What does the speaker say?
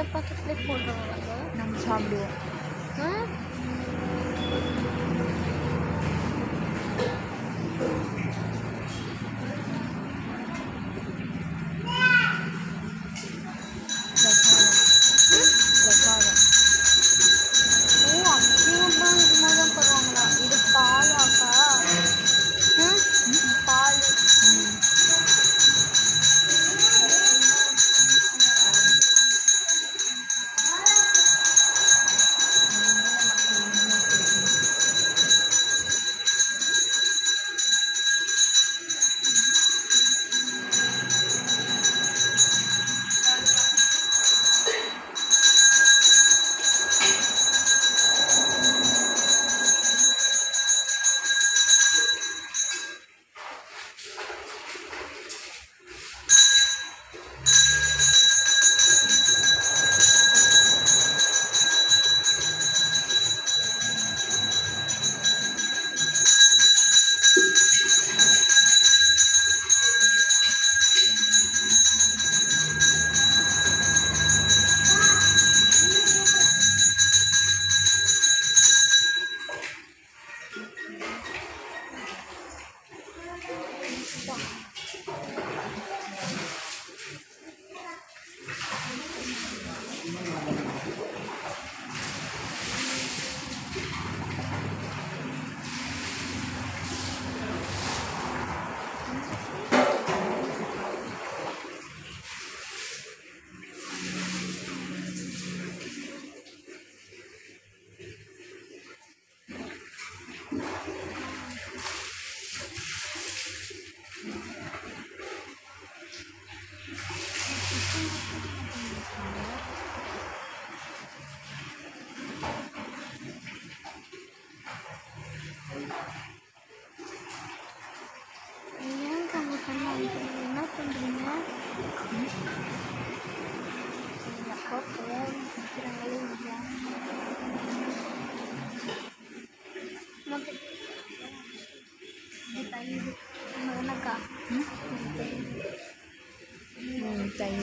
dapat clip mo na ako? Nang sabi. Ha? 嗯，加油。嗯，加油。